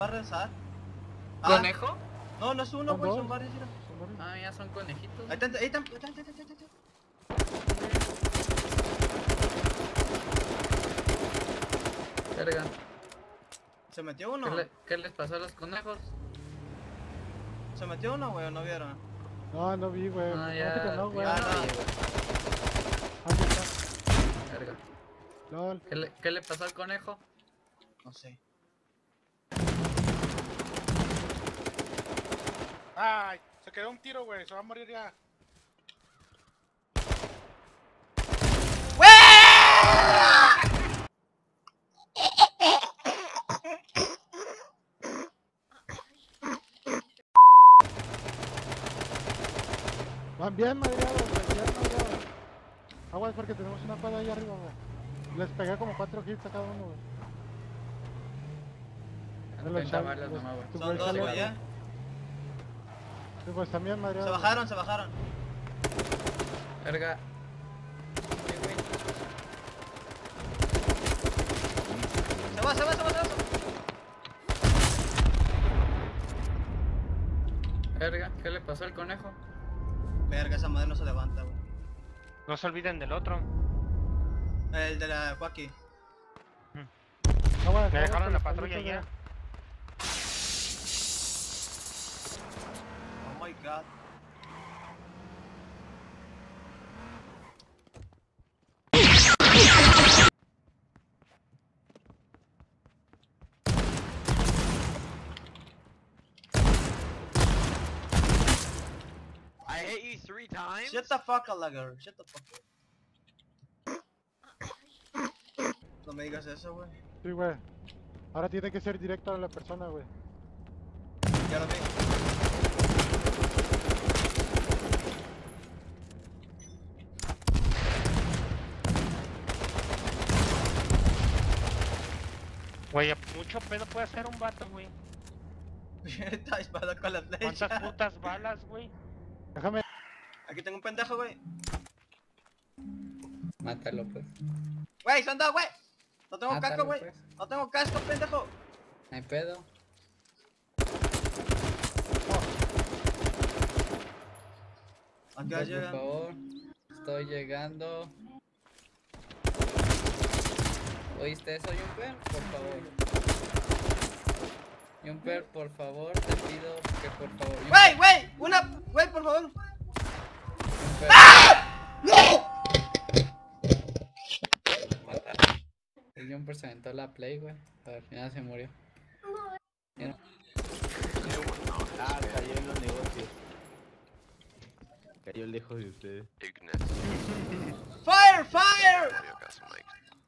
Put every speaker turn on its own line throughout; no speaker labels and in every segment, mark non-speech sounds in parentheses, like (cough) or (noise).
Va a rezar. Ah,
¿Conejo?
No, no es uno,
dos.
son varios.
Ah, ya son conejitos.
Ahí están, ahí están, ahí están, ahí están, ahí están, ahí están.
Verga.
¿Se metió uno?
¿Qué, le- qué les pasó a los conejos?
¿Se metió uno, güey, o no vieron?
No, no vi, güey.
Ah,
No,
ya.
que no, güey.
ya
Ah,
no vi. Verga.
LOL.
¿Qué le, ¿Qué le pasó al conejo?
No sé.
Ay, se quedó un tiro, güey. Se va a morir ya.
Van bien madreados. Bien madreados. Aguas porque tenemos una pala ahí arriba, güey. Les pegué como cuatro hits a cada uno, güey. Me lo
30
echaba-
balas
los-
nomás, güey.
tu
Son dos, güey, ya.
Sí, pues también.
Se bajaron, se bajaron.
Verga.
Se va, se va, se va, se va.
Verga. ¿Qué le pasó al conejo?
Verga, esa madre no se levanta, güey.
No se olviden del otro.
El de la Joaquín.
Aguas,
Me
aguas
dejaron
con
la patrulla ya.
God.
I hit you three times.
Shut the fuck up, lagger. Shut the fuck up. No me digas eso, güey.
Sí, güey. Ahora tiene que ser directo a la persona, güey.
Ya lo vi.
Güey, mucho pedo puede hacer un vato, güey. (laughs)
Está disparado con la flecha.
¿Cuántas putas balas, güey?
Déjame.
Aquí tengo un pendejo, güey.
Mátalo, pues.
Güey, son dos, güey. No tengo
Mátalo,
casco, güey.
pues.
No tengo casco, pendejo.
No hay pedo.
Acá
Por favor. Estoy llegando. ¿Oíste eso, Jumper? Por favor. Jumper, por favor, te pido que por favor. Jumper,
Güey, güey. Una. Güey, por favor.
Jumper, El Jumper se aventó la play, güey. A ver, ya se murió. Mira.
Ah, cayó en los negocios. Cayó lejos de ustedes.
Fire, fire.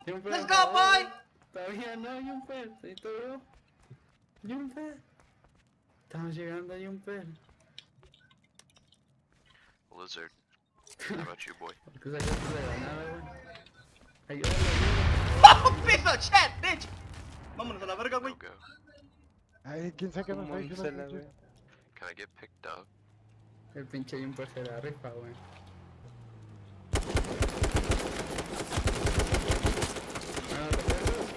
Jumper,
Let's go,
favor.
boy.
Todavía no, Jumper. Necesito bro. Jumper. Estamos llegando a Jumper.
Lizard. How about you, boy?
Ayúdalo.
¡Oh, piso chat, bitch! Vámonos a la verga, güey.
Ay, quién sabe qué el pinche-
Can I get picked up?
El pinche Jumper se la rifa, güey. Ah, ¿recuerdas?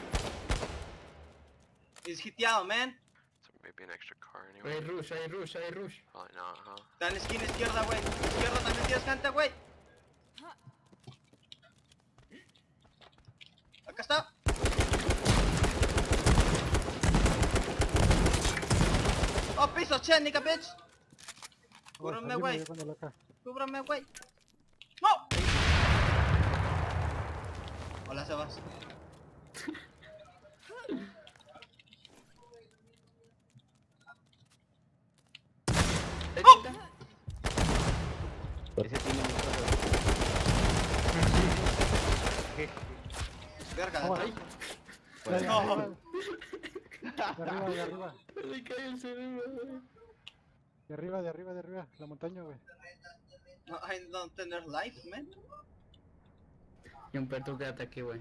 Hiteado, man.
So maybe an extra car
Hay rush, hay rush, hay rush.
Probably not, huh?
Está en esquina izquierda, güey. Izquierda también tienes gente, güey. Acá está. Oh, piso chat, nigga, bitch. Cúbrame, güey. Cúbrame, güey. ¡No! Hola, Sebas. ¡Oh!
Ese tiene mucho.
Verga.
De ahí,
No.
arriba. De arriba, de arriba.
Le cae el cerebro, güey.
De arriba, de arriba, de arriba. La montaña, güey.
No, I don't tener life, man.
Jumper, tú quédate aquí, güey.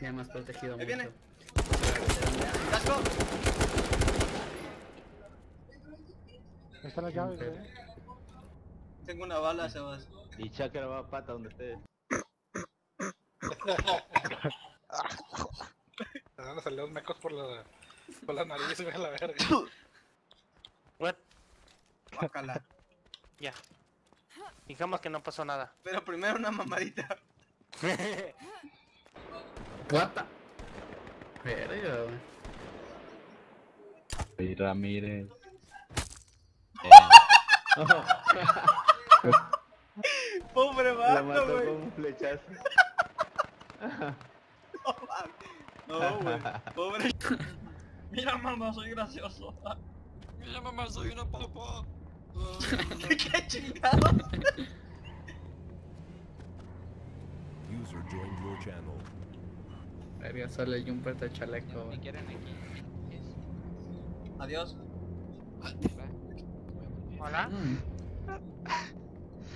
Ya más protegido
Ahí
mucho.
viene. Casco.
Las llaves, güey.
Tengo una bala, Sebas.
Y Chakra va a pata donde ustedes. (laughs)
Te van a salir los mecos por la Con la nariz, güey, a la verga.
What?
Guácala.
Ya. Digamos que no pasó nada.
Pero primero una mamadita. (laughs)
What the... Verga, güey.
Ramírez.
Pobre
La
vato,
mató
güey.
con un flechazo. (laughs)
No, güey. Pobre. (laughs) Mira, mamá, soy gracioso.
Mira mamá, soy una papa. (laughs)
¿Qué chingados?
User joined your channel.
Verga, sale el Jumper de chaleco,
Me
güey.
quieren aquí.
Adiós.
Hola.
Mm.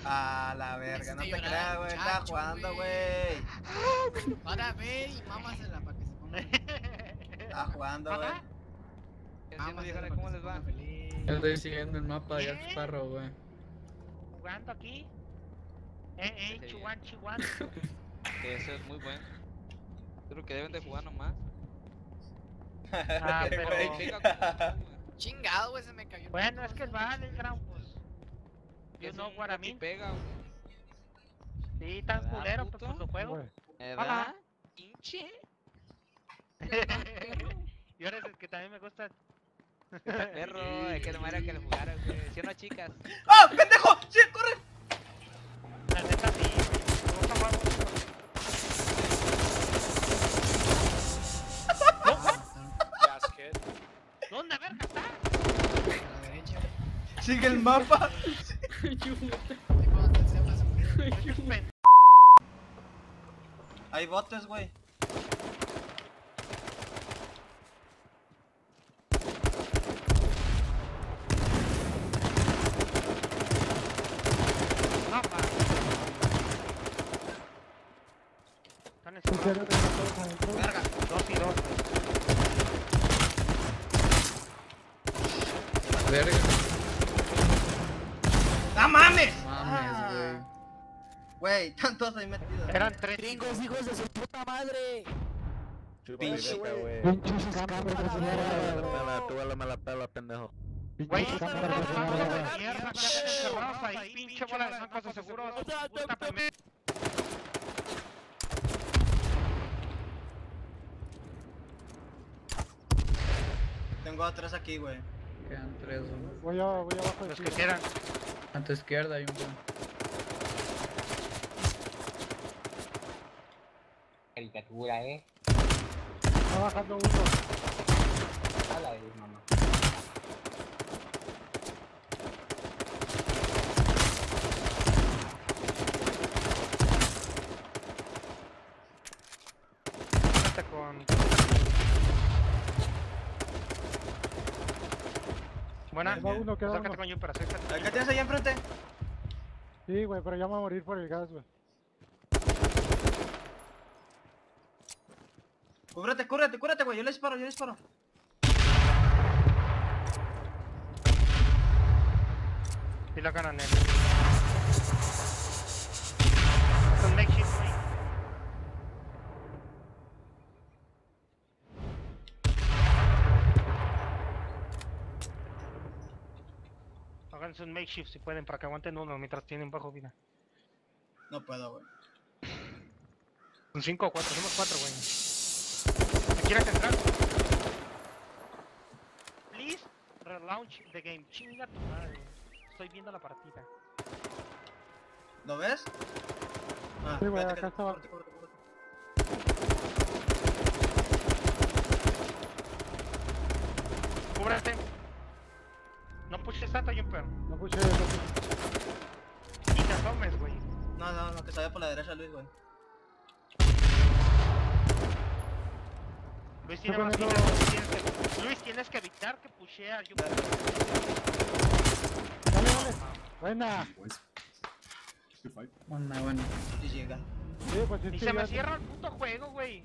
A la verga, no te creas, güey. Está
muchacho,
jugando,
güey. Para ver y mámasela para que se ponga.
Está jugando, güey.
¿Cómo les va?
Yo estoy siguiendo el mapa de Jack Sparrow, güey.
Jugando aquí. Eh, eh, chihuan. (laughs)
Que eso es muy bueno. Creo que deben de jugar nomás.
Ah, (laughs) pero-
Chingado, güey, se me cayó. el
Bueno, es
puto
que el
bolso.
Battleground, pues.
Que
You
es
know
un
what I
copy
mean.
pega, güey.
Sí, tan
¿Verdad,
culero,
puto?
pero pues lo juego.
¿Verdad? Pinche. (laughs)
y ahora es el que también me gusta.
Está perro, es que no era que le jugaran, güey. ¿Sí o no, chicas?
¡Ah, pendejo! ¡Sí, corre! Sigue el mapa. Hay botes, güey. Verga.
Dos y dos.
Verga.
¡No mames!
Mames,
Ah. Güey, están todos ahí metidos.
Eran tres.
Gringos, hijos de su puta madre.
Pinche
güey.
Pinches de
Tú la tú mala pela, pendejo.
Güey,
Pinches cámaras de
mierda, quedan encerrados ahí, pinche bola de macos de seguro. Puta primera.
Tengo a tres aquí, güey.
Quedan tres, güey.
Voy, a, voy abajo de
Los que quieran.
A tu izquierda hay un.
Caricatura, eh.
Está bajando uno.
A la vez, mamá.
Con. Buena.
Queda uno, queda
Sácate
uno.
con Jumper, acércate.
¿Qué tienes ahí enfrente?
Sí, güey, pero ya me voy a morir por el gas, güey.
Cúbrete, cúbrete, cúbrete, güey. Yo le disparo, yo le disparo.
Y la ganan él. Es un makeshift, güey. Háganse un makeshift si pueden para que aguanten uno mientras tienen bajo vida.
No puedo, güey.
Son 5 o 4, somos 4, güey. ¿Me quieres entrar? Please relaunch the game. Chinga tu madre. Estoy viendo la partida.
¿Lo ves? Ah,
Sí, güey,
espérate que-
acá estaba.
cúbrete, cúbrete, cúbrete.
Cúbrete. No pushes tanto, Jumper.
No puse, no puse.
Ni te asomes, güey.
No, no, no, que se vaya por la derecha, Luis, güey.
Luis tiene más tienes que... Luis, tienes que evitar que a Jumper.
Dale, dale. Buena.
Buena, buena.
Y llega.
Sí, pues es
Y
que
se me cierra el puto juego, güey.